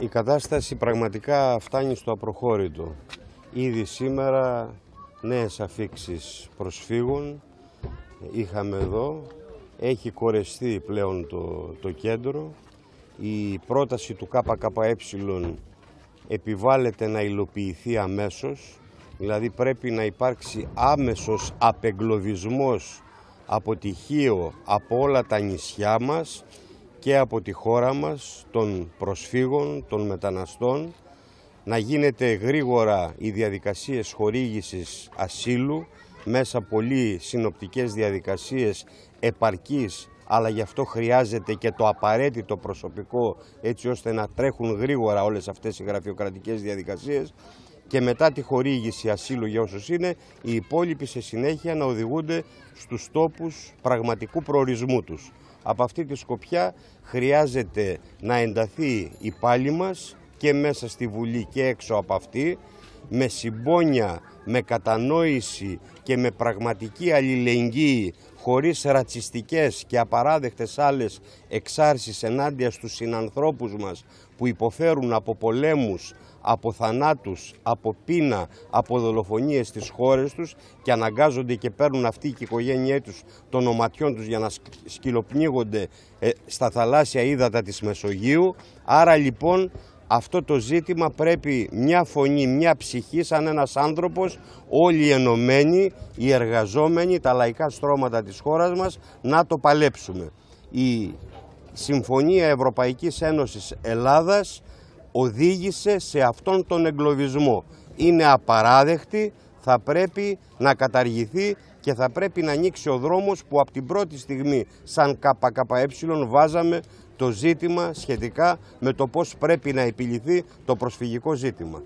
Η κατάσταση πραγματικά φτάνει στο απροχώρητο. Ήδη σήμερα νέες αφήξεις προσφύγων είχαμε εδώ. Έχει κορεστεί πλέον το, το κέντρο. Η πρόταση του ΚΚΕ επιβάλλεται να υλοποιηθεί αμέσως. Δηλαδή πρέπει να υπάρξει άμεσος απεγκλωβισμός αποτυχίο από όλα τα νησιά μας και από τη χώρα μας των προσφύγων, των μεταναστών να γίνεται γρήγορα οι διαδικασίες χορήγησης ασύλου μέσα πολύ συνοπτικές διαδικασίες επαρκής αλλά γι' αυτό χρειάζεται και το απαραίτητο προσωπικό έτσι ώστε να τρέχουν γρήγορα όλες αυτές οι γραφειοκρατικές διαδικασίες και μετά τη χορήγηση ασύλου για όσους είναι, οι υπόλοιποι σε συνέχεια να οδηγούνται στους τόπους πραγματικού προορισμού τους. Από αυτή τη σκοπιά χρειάζεται να ενταθεί η πάλη μας και μέσα στη Βουλή και έξω από αυτή, με συμπόνια, με κατανόηση και με πραγματική αλληλεγγύη χωρίς ρατσιστικές και απαράδεκτες άλλες εξάρσεις ενάντια στους συνανθρώπους μας που υποφέρουν από πολέμους, από θανάτους, από πείνα, από δολοφονίες στις χώρες τους και αναγκάζονται και παίρνουν αυτοί και η οικογένειά τους των οματιών τους για να σκυλοπνίγονται ε, στα θαλάσσια ύδατα της Μεσογείου. Άρα λοιπόν αυτό το ζήτημα πρέπει μια φωνή, μια ψυχή σαν ένας άνθρωπος, όλοι οι ενωμένοι, οι εργαζόμενοι, τα λαϊκά στρώματα της χώρας μας να το παλέψουμε. Η Συμφωνία Ευρωπαϊκής Ένωσης Ελλάδας οδήγησε σε αυτόν τον εγκλωβισμό. Είναι απαράδεκτη, θα πρέπει να καταργηθεί και θα πρέπει να ανοίξει ο δρόμος που από την πρώτη στιγμή σαν ΚΚΕ βάζαμε το ζήτημα σχετικά με το πώς πρέπει να επιληθεί το προσφυγικό ζήτημα.